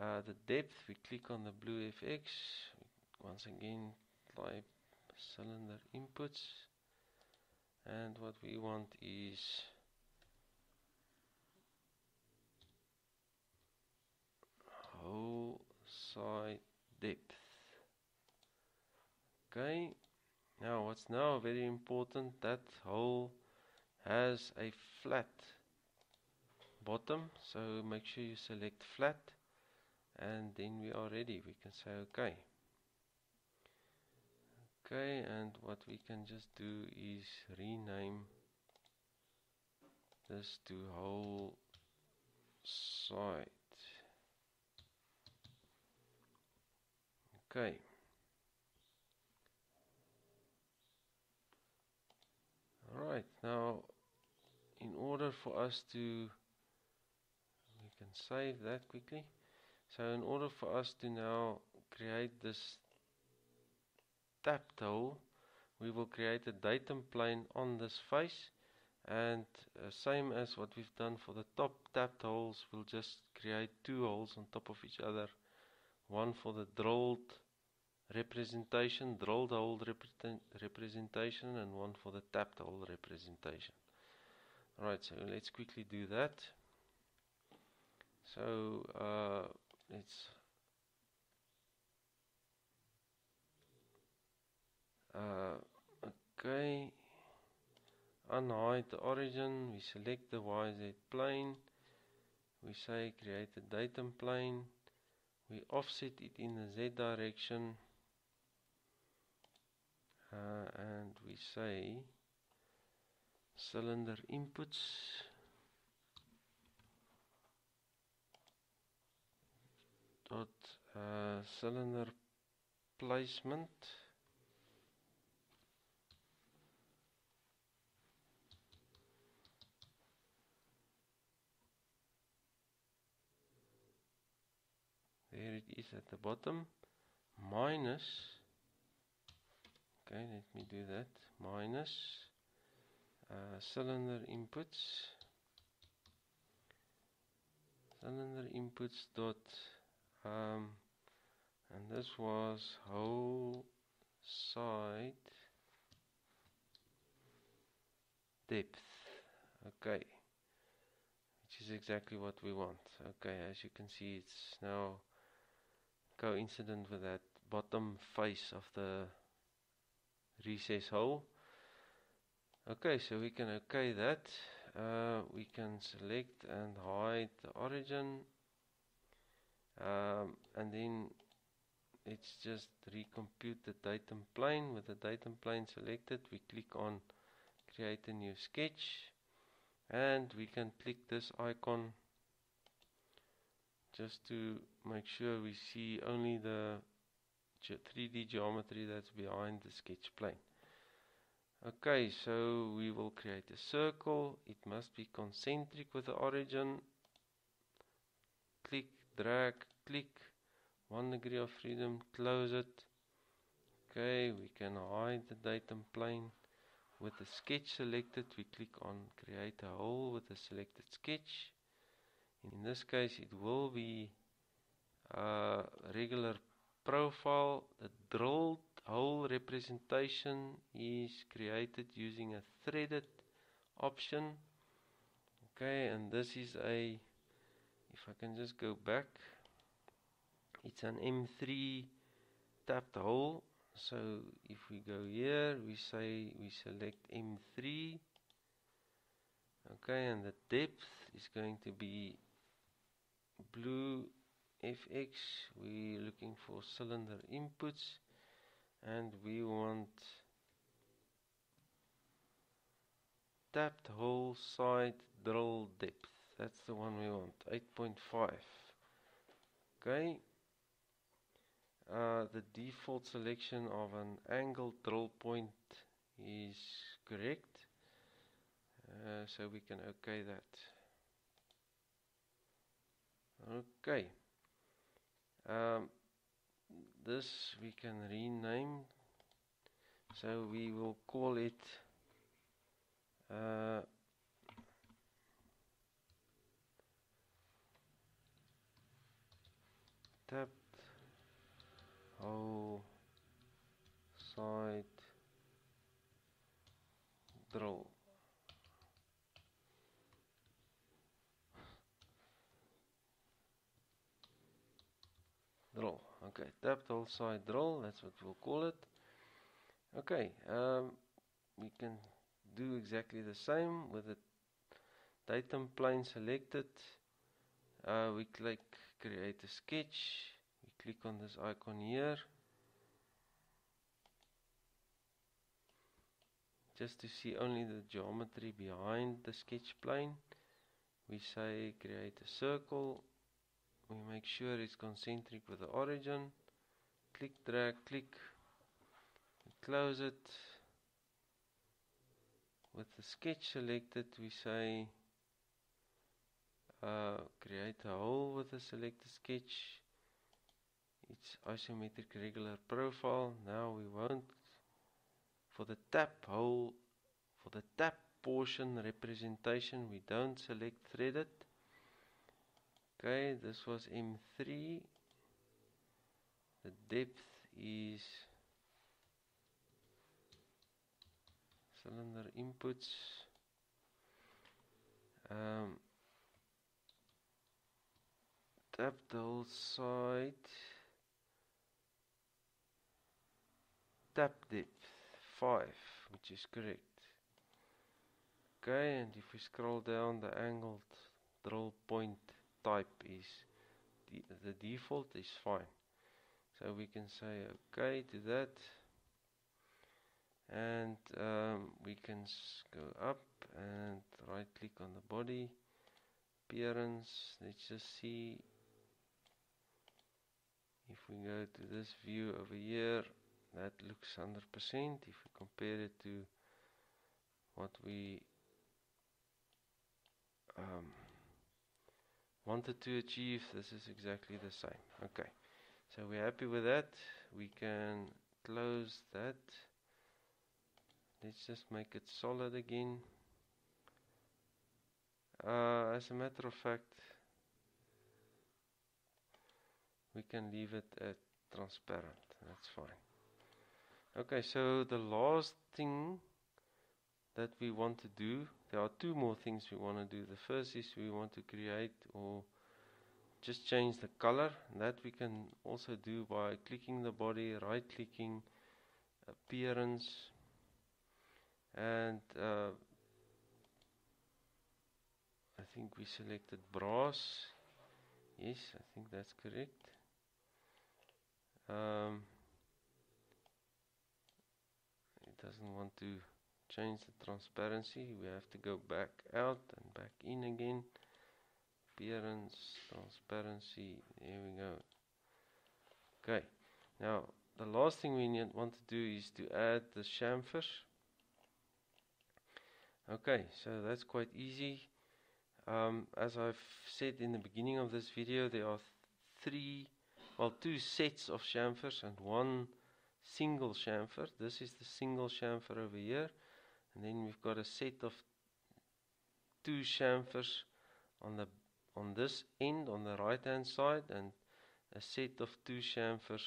Uh, the depth, we click on the blue FX. Once again, type cylinder inputs. And what we want is hole side depth. Okay, Now what's now very important that hole has a flat bottom so make sure you select flat and then we are ready. We can say okay. Okay and what we can just do is rename this to hole side okay alright now in order for us to we can save that quickly. So in order for us to now create this tapped hole we will create a datum plane on this face. And uh, same as what we've done for the top tapped holes we'll just create two holes on top of each other. One for the drilled representation drilled hole representation and one for the tapped hole representation. Alright so let's quickly do that. So uh, let's uh, okay. Unhide the origin. We select the YZ plane. We say create a datum plane. We offset it in the Z direction uh, and we say cylinder inputs. Dot uh, cylinder placement. There it is at the bottom. Minus okay let me do that. Minus uh, cylinder inputs. Cylinder inputs dot um, and this was hole side depth. Okay which is exactly what we want. Okay as you can see it's now coincident with that bottom face of the recess hole okay so we can okay that. Uh, we can select and hide the origin. Um, and then let's just recompute the datum plane. With the datum plane selected we click on create a new sketch. And we can click this icon just to make sure we see only the 3D geometry that's behind the sketch plane. Okay, so we will create a circle. It must be concentric with the origin. Click, drag, click. One degree of freedom, close it. Okay, we can hide the datum plane. With the sketch selected, we click on create a hole with the selected sketch. In this case, it will be a regular profile. The drilled hole representation is created using a threaded option. Okay, and this is a, if I can just go back, it's an M3 tapped hole. So if we go here, we say we select M3. Okay, and the depth is going to be blue fx we're looking for cylinder inputs and we want tapped hole side drill depth. That's the one we want 8.5 okay. Uh, the default selection of an angle drill point is correct. Uh, so we can okay that. Okay um, this we can rename. So we will call it uh, tapped hole side drill drill okay tapped hole side drill that's what we'll call it Okay, um, we can do exactly the same with the datum plane selected. Uh, we click create a sketch. We click on this icon here. Just to see only the geometry behind the sketch plane. We say create a circle. We make sure it's concentric with the origin. Click, drag, click. Close it. With the sketch selected we say uh, create a hole with the selected sketch. It's ISO metric regular profile. Now we won't for the tap hole for the tap portion representation we don't select threaded okay this was M3 the depth is cylinder inputs. Um, tap the hole side. Tap depth 5 which is correct. Okay and if we scroll down the angled drill point type is the, the default is fine. So we can say okay to that. And um, we can go up and right click on the body appearance. Let's just see if we go to this view over here. That looks 100% if we compare it to what we um, wanted to achieve this is exactly the same. Okay. So we're happy with that. We can close that. Let's just make it solid again. Uh, as a matter of fact we can leave it at transparent. That's fine. Okay so the last thing that we want to do there are two more things we want to do. The first is we want to create or just change the color that we can also do by clicking the body right clicking appearance and uh, I think we selected brass. Yes I think that's correct. Um, it doesn't want to change the transparency we have to go back out and back in again appearance transparency there we go okay now the last thing we need, want to do is to add the chamfers Okay, so that's quite easy. Um, as I've said in the beginning of this video, there are three, well, two sets of chamfers and one single chamfer. This is the single chamfer over here. And then we've got a set of two chamfers on the on this end on the right hand side and a set of two chamfers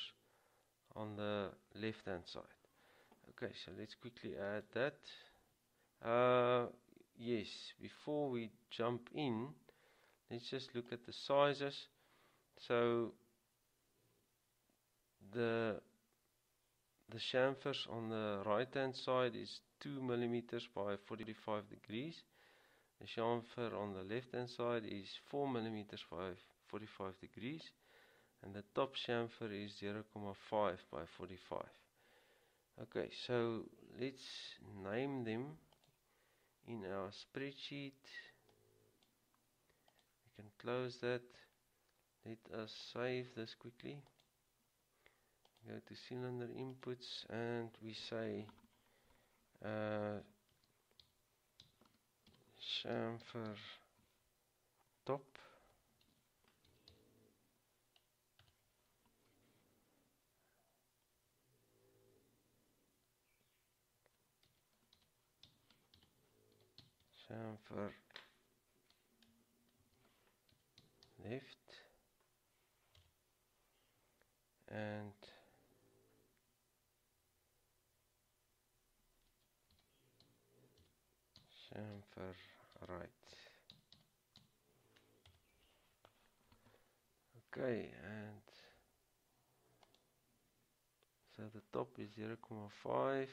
on the left hand side. Okay, so let's quickly add that. Uh, yes, before we jump in, let's just look at the sizes. So the the chamfers on the right hand side is 2 millimeters by 45 degrees. The chamfer on the left hand side is 4 millimeters by 45 degrees. And the top chamfer is 0.5 by 45. Okay, so let's name them in our spreadsheet we can close that let us save this quickly go to cylinder inputs and we say Eh, chamfer top chamfer left and chamfer right okay and So the top is 0.5,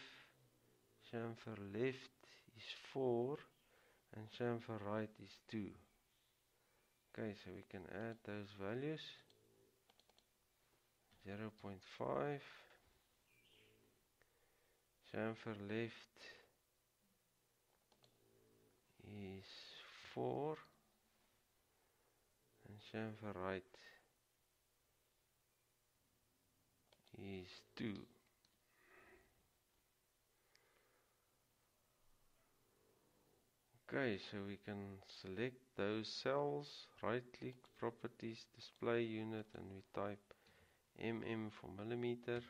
chamfer left is 4, and chamfer right is 2. Okay, so we can add those values. 0.5 chamfer left is 4 and chamfer right is 2 okay so we can select those cells right click properties display unit and we type mm for millimeter.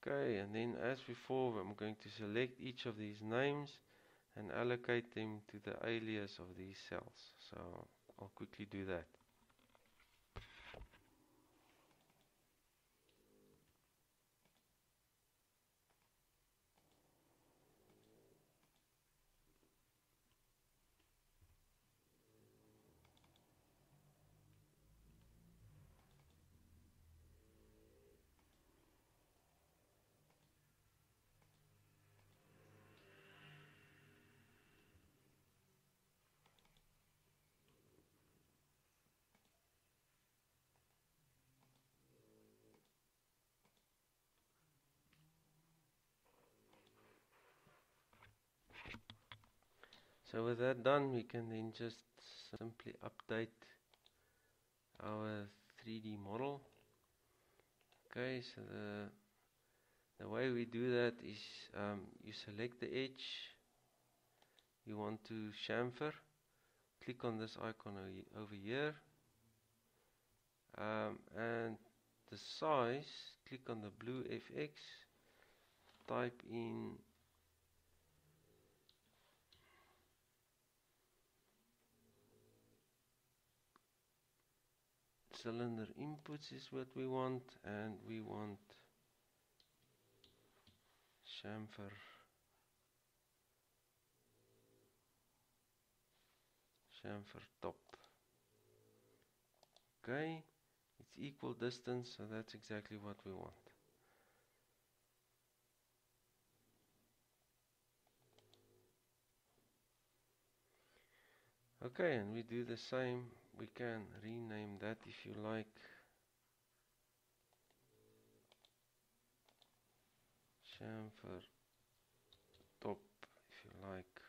Okay and then as before I'm going to select each of these names and allocate them to the alias of these cells. So I'll quickly do that So with that done, we can then just simply update our 3D model. Okay, so the the way we do that is um, you select the edge you want to chamfer. Click on this icon over here. Um, and the size, click on the blue FX, type in cylinder inputs is what we want and we want chamfer. Chamfer top. Okay it's equal distance so that's exactly what we want. Okay and we do the same we can rename that if you like. Chamfer top if you like.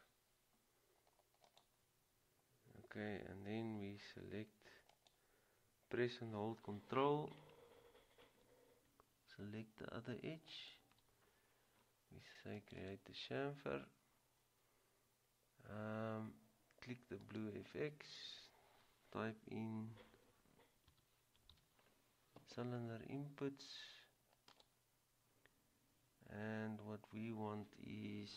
Okay and then we select press and hold control. Select the other edge. We say create the chamfer. Um, click the blue FX type in cylinder inputs. And what we want is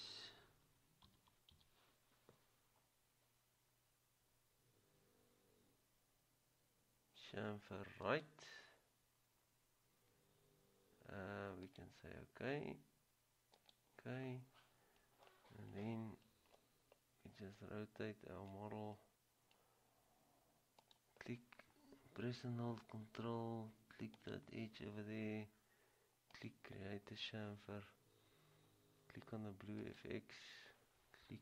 chamfer right. Uh, we can say okay okay. And then we just rotate our model press and hold control, click that edge over there, click create a chamfer, click on the blue FX, click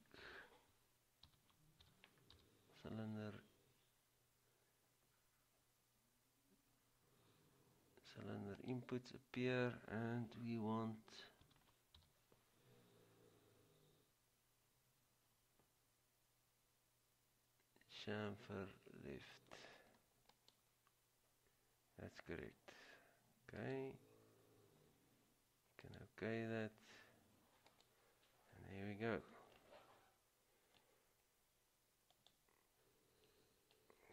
cylinder, cylinder inputs appear and we want chamfer left that's correct. Okay. Can okay that. And here we go.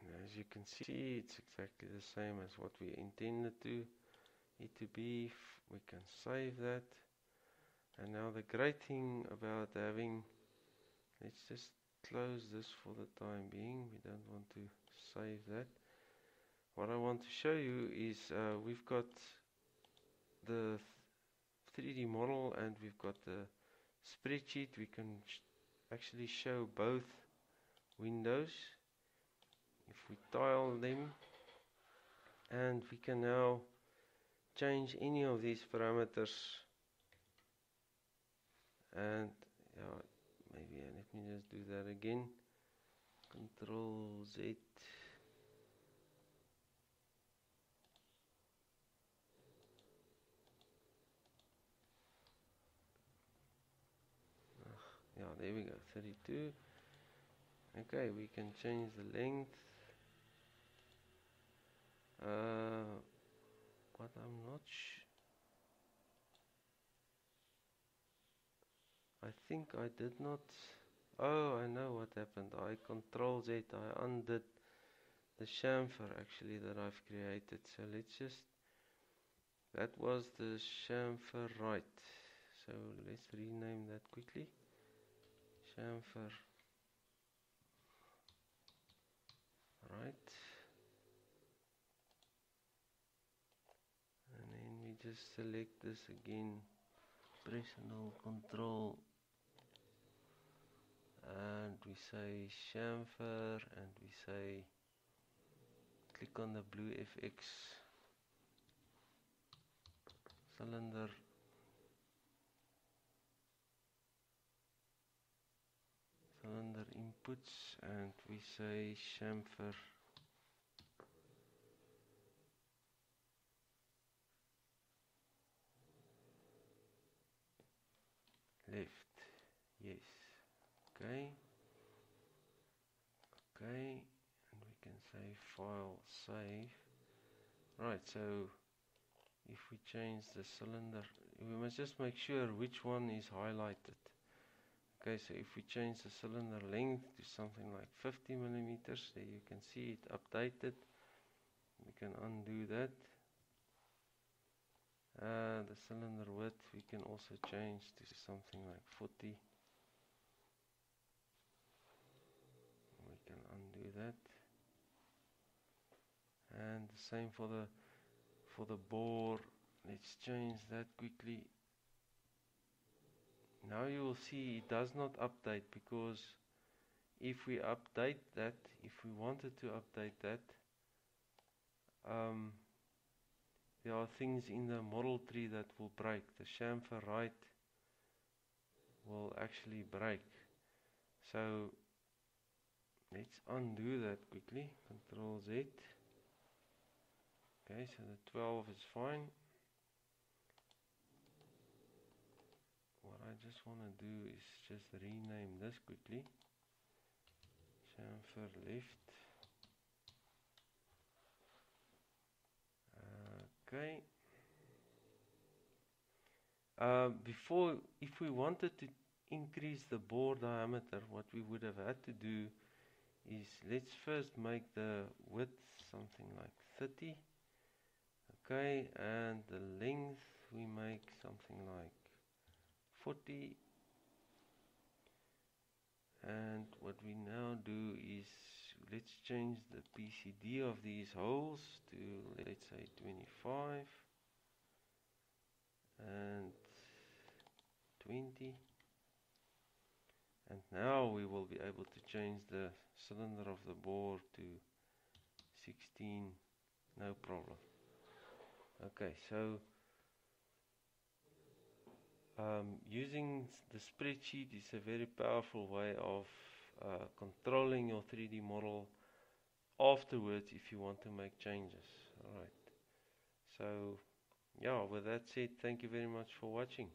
And as you can see, it's exactly the same as what we intended to it to be. We can save that. And now the great thing about having, let's just close this for the time being. We don't want to save that what I want to show you is uh, we've got the 3D model and we've got the spreadsheet. We can sh actually show both windows. If we tile them and we can now change any of these parameters. And yeah maybe uh, let me just do that again. Control Z yeah there we go. 32 okay we can change the length. Uh, what I'm not I think I did not oh I know what happened. I control Z I undid the chamfer actually that I've created. So let's just that was the chamfer right. So let's rename that quickly chamfer right. And then we just select this again. Press and hold control. And we say chamfer and we say click on the blue FX cylinder cylinder inputs and we say chamfer. Left. Yes. Okay. Okay. And we can say file save. Right so if we change the cylinder we must just make sure which one is highlighted okay so if we change the cylinder length to something like 50 millimeters there you can see it updated. We can undo that. Uh, the cylinder width we can also change to something like 40 we can undo that. And the same for the for the bore. Let's change that quickly now you will see it does not update because if we update that if we wanted to update that um, there are things in the model tree that will break. The chamfer right will actually break. So let's undo that quickly. Control Z. Okay, so the 12 is fine. I just want to do is just rename this quickly. Chamfer left. Okay. Uh, before, if we wanted to increase the bore diameter, what we would have had to do is let's first make the width something like 30. Okay, and the length we make something like 40. And what we now do is let's change the PCD of these holes to let's say 25 and 20 and now we will be able to change the cylinder of the bore to 16 no problem. Okay so um, using the spreadsheet is a very powerful way of uh, controlling your 3D model afterwards if you want to make changes. Alright. So, yeah, with that said, thank you very much for watching.